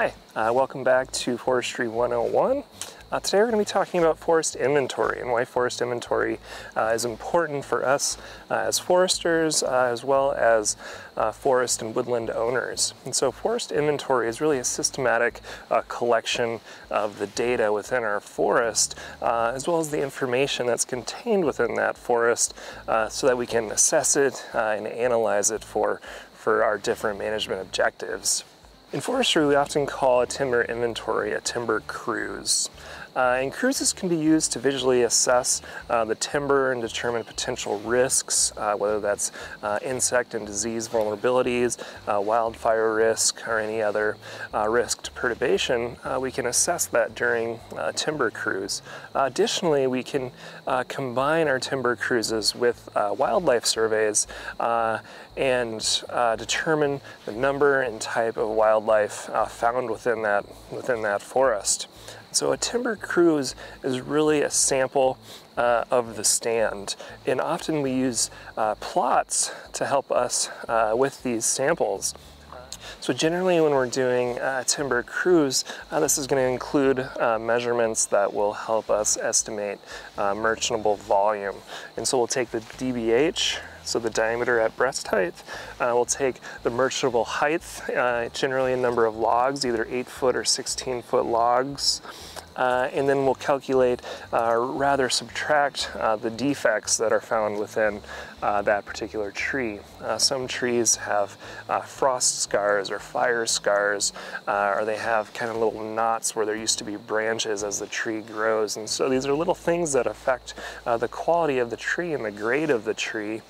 Hi, uh, welcome back to Forestry 101. Uh, today we're going to be talking about forest inventory and why forest inventory uh, is important for us uh, as foresters uh, as well as uh, forest and woodland owners. And so forest inventory is really a systematic collection of the data within our forest as well as the information that's contained within that forest so that we can assess it and analyze it for, for our different management objectives. In forestry, we often call a timber inventory a timber cruise. Uh, and cruises can be used to visually assess uh, the timber and determine potential risks, uh, whether that's uh, insect and disease vulnerabilities, uh, wildfire risk, or any other uh, risk to perturbation. we can assess that during timber cruise. additionally, we can combine our timber cruises with wildlife surveys and determine the number and type of wildlife found within that, within that forest. So a timber cruise is really a sample uh, of the stand. And often we use uh, plots to help us uh, with these samples. So generally when we're doing a timber cruise, uh, this is going to include uh, measurements that will help us estimate uh, merchantable volume. And so we'll take the DBH, so the diameter at breast height. Uh, we'll take the merchantable height, uh, generally a number of logs, either 8 foot or 16 foot logs. Uh, and then we'll calculate, uh, rather subtract uh, the defects that are found within uh, that particular tree. Some trees have frost scars or fire scars, or they have kind of little knots where there used to be branches as the tree grows. And so these are little things that affect the quality of the tree and the grade of the tree.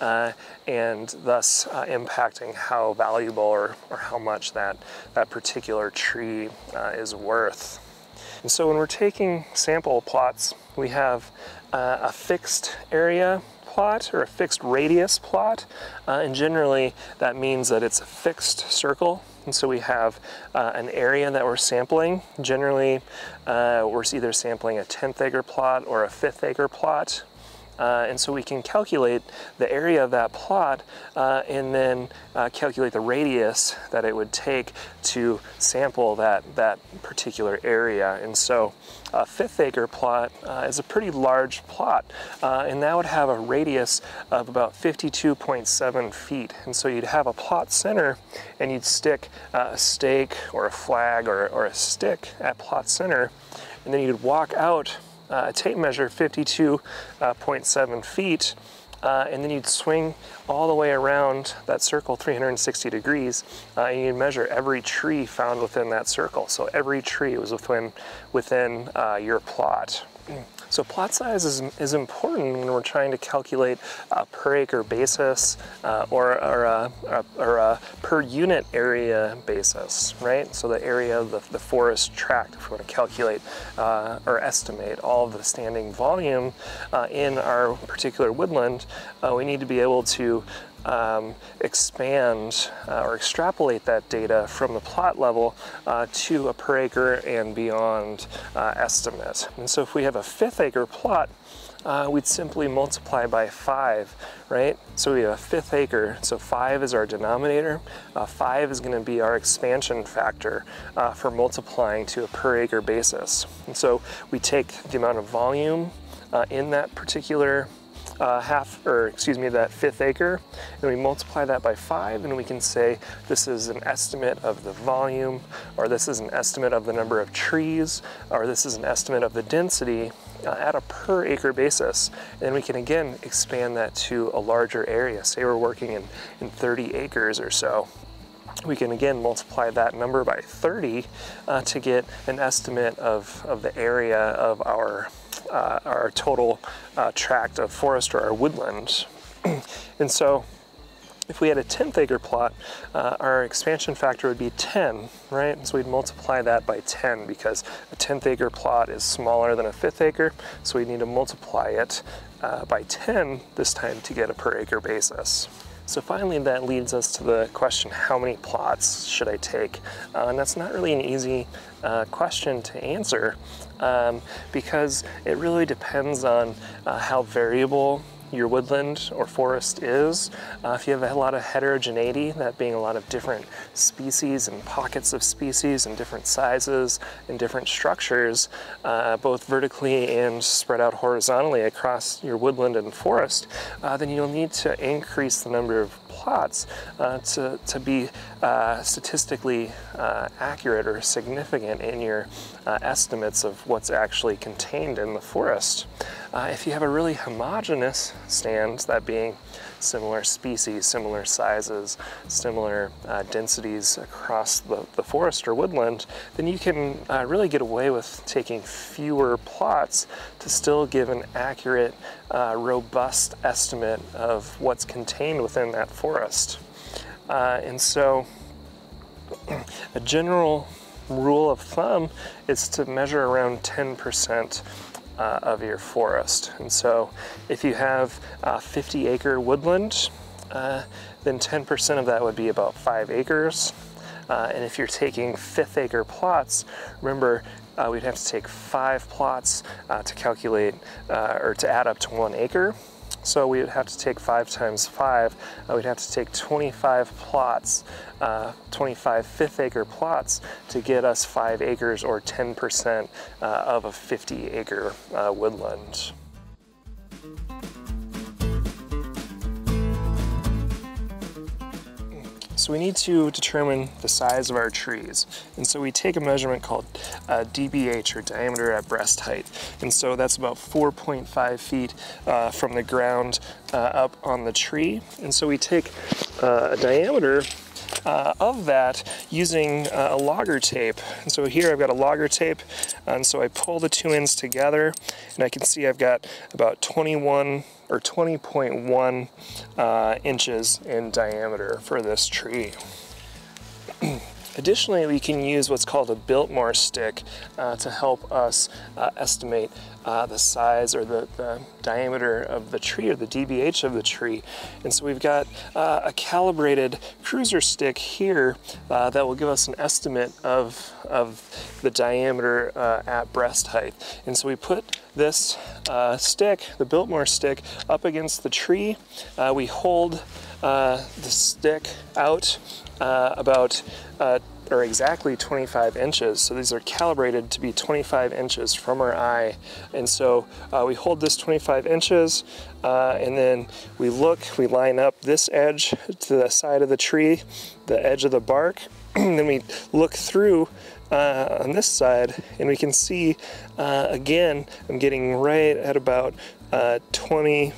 Uh, and thus uh, impacting how valuable or, or how much that, that particular tree uh, is worth. And so when we're taking sample plots, we have uh, a fixed area plot or a fixed radius plot. Uh, and generally that means that it's a fixed circle. And so we have uh, an area that we're sampling. Generally, uh, we're either sampling a 10th acre plot or a fifth acre plot. Uh, and so we can calculate the area of that plot uh, and then uh, calculate the radius that it would take to sample that, that particular area. And so a fifth acre plot uh, is a pretty large plot uh, and that would have a radius of about 52.7 feet. And so you'd have a plot center and you'd stick uh, a stake or a flag or, or a stick at plot center and then you'd walk out tape measure 52.7 feet uh, and then you'd swing all the way around that circle 360 degrees uh, and you'd measure every tree found within that circle so every tree was within within uh, your plot so plot size is, is important when we're trying to calculate a per acre basis uh, or, or, a, or, a, per unit area basis, right? So the area of the, the forest tract, if we want to calculate uh, or estimate all of the standing volume uh, in our particular woodland, uh, we need to be able to um, expand uh, or extrapolate that data from the plot level uh, to a per acre and beyond uh, estimate. And so if we have a fifth acre plot, uh, we'd simply multiply by five, right? So we have a fifth acre, so five is our denominator. Uh, five is gonna be our expansion factor uh, for multiplying to a per acre basis. And so we take the amount of volume in that particular uh, half, or excuse me, that fifth acre, and we multiply that by five, and we can say this is an estimate of the volume, or this is an estimate of the number of trees, or this is an estimate of the density uh, at a per acre basis. And we can again expand that to a larger area. Say we're working in, in 30 acres or so we can again multiply that number by 30 uh, to get an estimate of, of the area of our uh, our total uh, tract of forest or our woodland. and so if we had a 10th acre plot, uh, our expansion factor would be 10, right? So we'd multiply that by 10 because a 10th acre plot is smaller than a fifth acre, so we need to multiply it uh, by 10 this time to get a per acre basis. So finally that leads us to the question, how many plots should I take? Uh, and that's not really an easy uh, question to answer um, because it really depends on uh, how variable your woodland or forest is. Uh, if you have a lot of heterogeneity, that being a lot of different species and pockets of species and different sizes and different structures, uh, both vertically and spread out horizontally across your woodland and forest, uh, then you'll need to increase the number of plots uh, to, to be uh, statistically uh, accurate or significant in your estimates of what's actually contained in the forest. Uh, if you have a really homogeneous stand, that being similar species, similar sizes, similar uh, densities across the, the forest or woodland, then you can uh, really get away with taking fewer plots to still give an accurate, uh, robust estimate of what's contained within that forest. Uh, and so a general rule of thumb is to measure around 10% uh, of your forest. And so if you have a 50 acre woodland, uh, then 10% of that would be about five acres. Uh, and if you're taking fifth acre plots, remember uh, we'd have to take five plots uh, to calculate or to add up to one acre. So we would have to take five times five. Uh, we'd have to take 25 plots, uh, 25 fifth acre plots to get us five acres or 10% uh, of a 50 acre uh, woodland. So we need to determine the size of our trees. And so we take a measurement called uh, DBH or diameter at breast height. And so that's about 4.5 feet uh, from the ground uh, up on the tree. And so we take uh, a diameter uh, of that using uh, a logger tape. And so here I've got a logger tape, and so I pull the two ends together, and I can see I've got about 21 or 20.1 uh, inches in diameter for this tree. Additionally, we can use what's called a Biltmore stick uh, to help us uh, estimate uh, the size or the, the, diameter of the tree or the DBH of the tree. And so we've got uh, a calibrated cruiser stick here uh, that will give us an estimate of, of the diameter uh, at breast height. And so we put this stick, the Biltmore stick, up against the tree. we hold the stick out uh, about uh, or exactly 25 inches. So these are calibrated to be 25 inches from our eye. And so uh, we hold this 25 inches uh, and then we look, we line up this edge to the side of the tree, the edge of the bark, then we look through uh, on this side and we can see uh, again I'm getting right at about uh, 20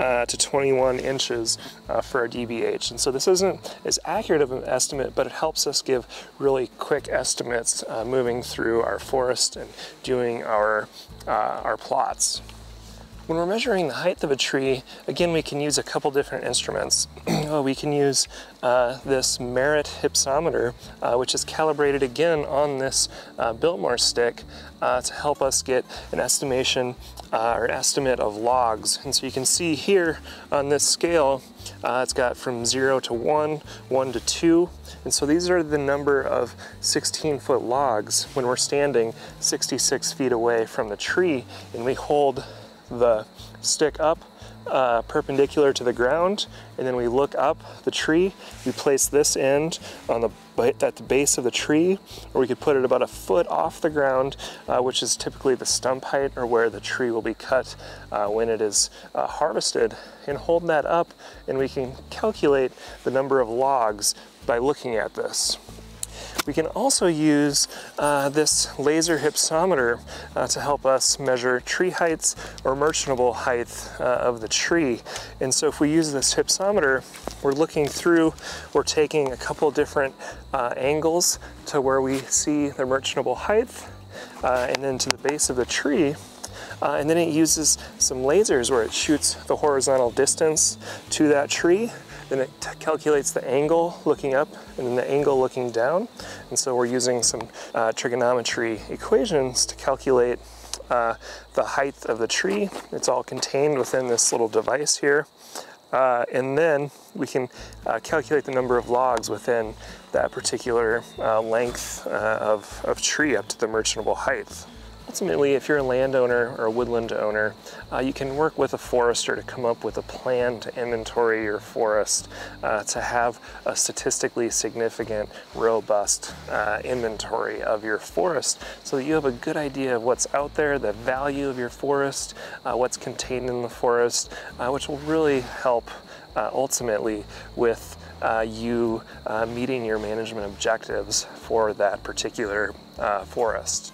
uh, to 21 inches uh, for our DBH. And so this isn't as accurate of an estimate, but it helps us give really quick estimates uh, moving through our forest and doing our, our plots. When we're measuring the height of a tree, again, we can use a couple different instruments. we can use uh, this Merritt hypsometer, uh, which is calibrated again on this uh, Biltmore stick uh, to help us get an estimation uh, or estimate of logs. And so you can see here on this scale, uh, it's got from zero to one, one to two. And so these are the number of 16 foot logs when we're standing 66 feet away from the tree and we hold the stick up uh, perpendicular to the ground and then we look up the tree. We place this end on the at the base of the tree or we could put it about a foot off the ground uh, which is typically the stump height or where the tree will be cut uh, when it is uh, harvested. And hold that up and we can calculate the number of logs by looking at this we can also use uh, this laser hypsometer uh, to help us measure tree heights or merchantable height uh, of the tree. And so if we use this hypsometer, we're looking through, we're taking a couple different uh, angles to where we see the merchantable height uh, and then to the base of the tree. Uh, and then it uses some lasers where it shoots the horizontal distance to that tree then it calculates the angle looking up and then the angle looking down. And so we're using some uh, trigonometry equations to calculate uh, the height of the tree. It's all contained within this little device here. Uh, and then we can uh, calculate the number of logs within that particular uh, length uh, of, of tree up to the merchantable height. Ultimately, if you're a landowner or a woodland owner, uh, you can work with a forester to come up with a plan to inventory your forest uh, to have a statistically significant, robust uh, inventory of your forest so that you have a good idea of what's out there, the value of your forest, uh, what's contained in the forest, uh, which will really help uh, ultimately with uh, you uh, meeting your management objectives for that particular uh, forest.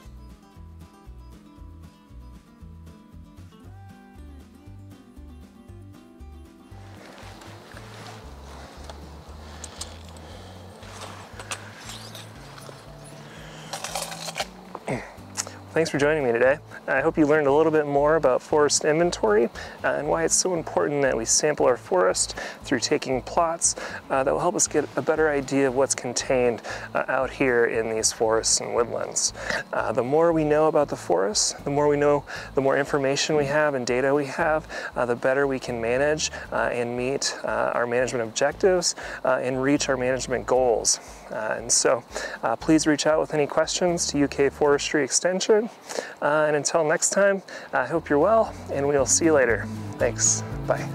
Thanks for joining me today. I hope you learned a little bit more about forest inventory uh, and why it's so important that we sample our forest through taking plots uh, that will help us get a better idea of what's contained uh, out here in these forests and woodlands. Uh, the more we know about the forest, the more we know, the more information we have and data we have, uh, the better we can manage uh, and meet our management objectives and reach our management goals. and so please reach out with any questions to UK Forestry Extension uh, and until next time, I hope you're well, and we'll see you later. Thanks. Bye.